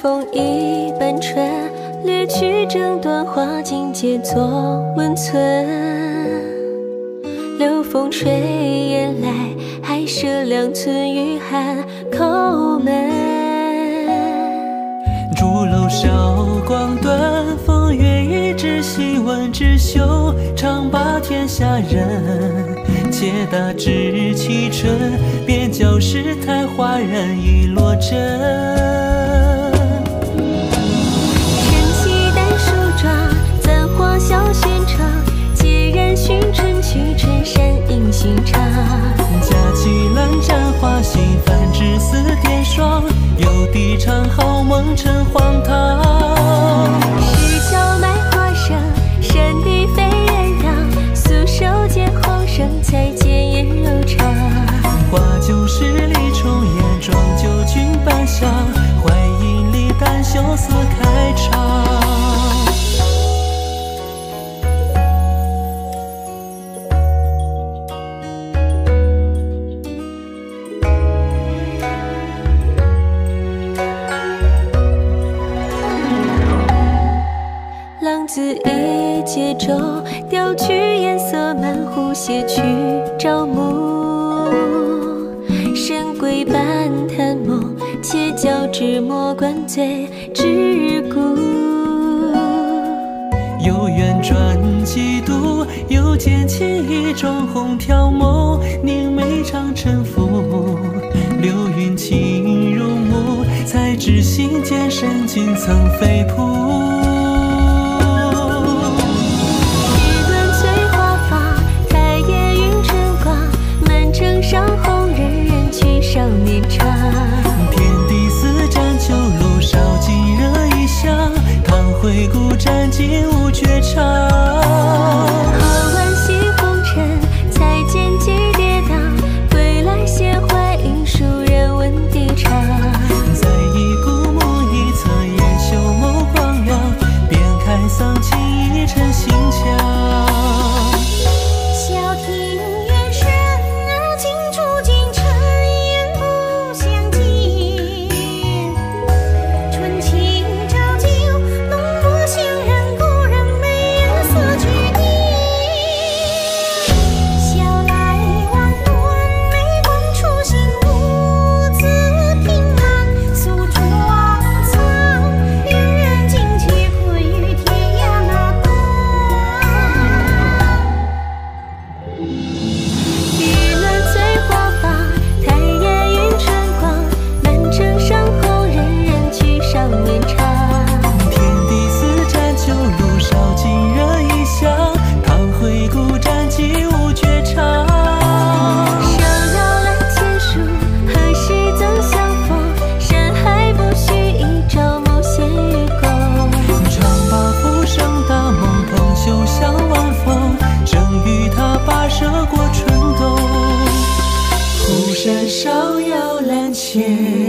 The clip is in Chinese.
风一般穿，掠去整段花径，皆作温存。流风吹雁来，还舍两寸余寒叩门。竹楼韶光短，风月一枝，细闻织绣，长把天下人。且大知其春，便教世态哗然一落针。佳期难展，花心泛指似点霜，又抵偿好梦成荒唐。舟，钓取颜色满湖，斜去朝暮。神鬼半叹梦，且教纸墨灌醉桎梏。有缘转几度，又见青衣妆红挑眸，凝眉长沉浮。流云轻入目，才知心间深情曾飞瀑。side 上摇篮前。